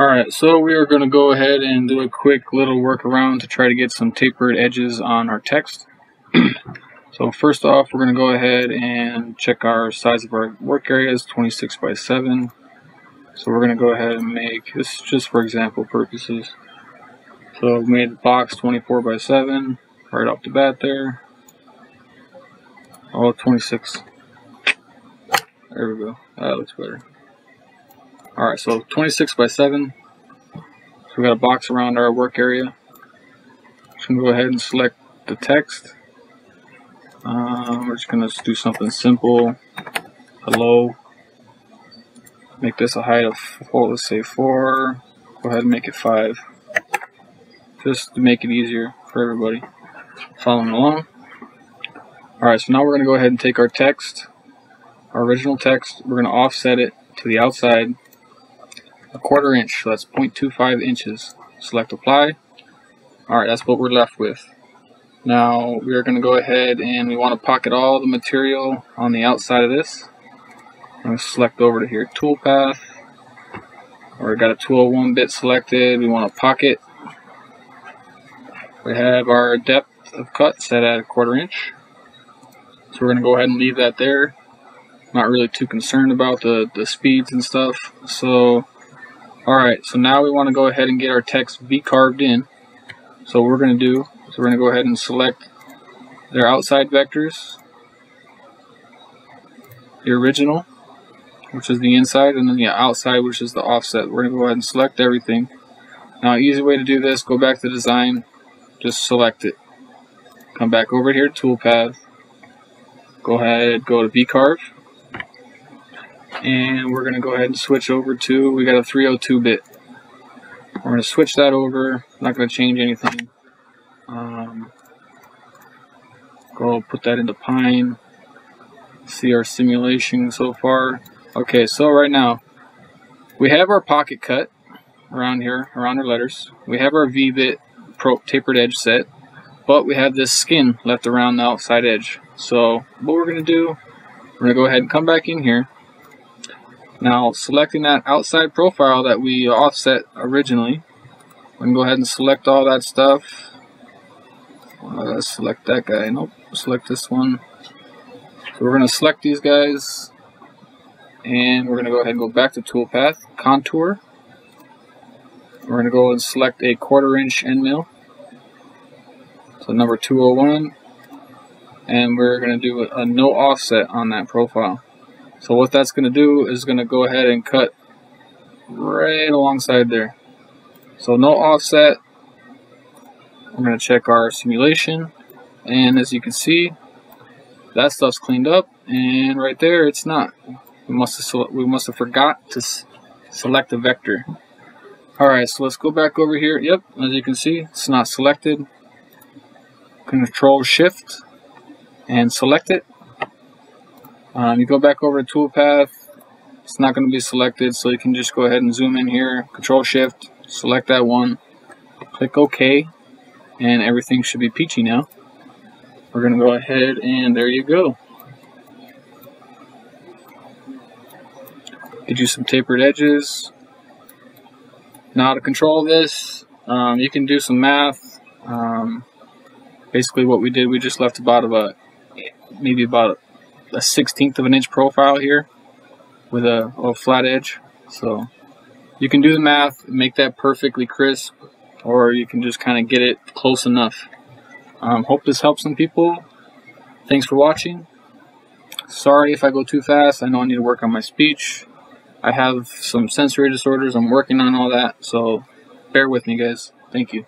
Alright, so we are going to go ahead and do a quick little workaround to try to get some tapered edges on our text. so first off, we're going to go ahead and check our size of our work area is 26 by 7. So we're going to go ahead and make, this just for example purposes. So we made the box 24 by 7 right off the bat there. Oh, 26. There we go. That looks better. Alright, so 26 by 7. So we got a box around our work area. Just gonna go ahead and select the text. Um, we're just gonna do something simple. Hello. Make this a height of four, let's say 4. Go ahead and make it 5. Just to make it easier for everybody following along. Alright, so now we're to go ahead and take our text, our original text, we're to offset it to the outside a quarter inch, so that's 0.25 inches. Select apply. Alright, that's what we're left with. Now we are going to go ahead and we want to pocket all the material on the outside of this. I'm going to select over to here, toolpath. We got a 201 bit selected. We want to pocket. We have our depth of cut set at a quarter inch. So we're going to go ahead and leave that there. Not really too concerned about the, the speeds and stuff. So Alright, so now we want to go ahead and get our text V-carved in. So what we're going to do is we're going to go ahead and select their outside vectors, the original, which is the inside, and then the outside, which is the offset. We're going to go ahead and select everything. Now, easy way to do this, go back to design, just select it. Come back over here, toolpath, go ahead, go to V-carve, and we're going to go ahead and switch over to, we got a 302 bit. We're going to switch that over, not going to change anything. Um, go put that into Pine, see our simulation so far. Okay, so right now, we have our pocket cut around here, around our letters. We have our V-bit tapered edge set, but we have this skin left around the outside edge. So what we're going to do, we're going to go ahead and come back in here, now selecting that outside profile that we offset originally, we can go ahead and select all that stuff. Uh, select that guy. Nope. Select this one. So we're going to select these guys. And we're going to go ahead and go back to toolpath, contour. We're going to go and select a quarter inch end mill. So number 201. And we're going to do a, a no offset on that profile. So what that's going to do is going to go ahead and cut right alongside there. So no offset. I'm going to check our simulation. And as you can see, that stuff's cleaned up. And right there, it's not. We must have, we must have forgot to select the vector. Alright, so let's go back over here. Yep, as you can see, it's not selected. Control Shift and select it. Um, you go back over to toolpath, it's not going to be selected, so you can just go ahead and zoom in here, control shift, select that one, click OK, and everything should be peachy now. We're going to go ahead and there you go. Get you some tapered edges. Now to control this, um, you can do some math. Um, basically what we did, we just left about a maybe about a 16th of an inch profile here with a, a flat edge. So you can do the math, make that perfectly crisp, or you can just kind of get it close enough. Um, hope this helps some people. Thanks for watching. Sorry if I go too fast. I know I need to work on my speech. I have some sensory disorders. I'm working on all that. So bear with me, guys. Thank you.